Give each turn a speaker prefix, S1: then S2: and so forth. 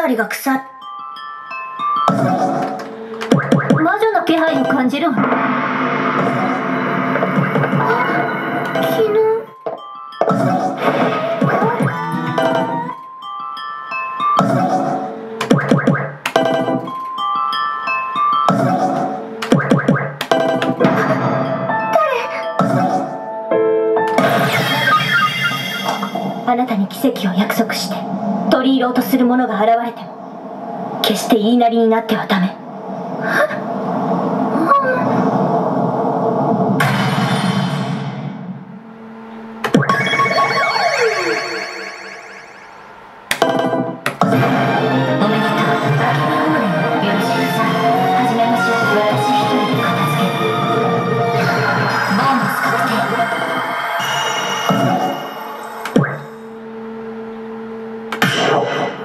S1: ありが腐っ魔女の気配を感じる。なたに奇跡を約束して。ようとする者が現れても決して言いなりになってはダメ。Oh.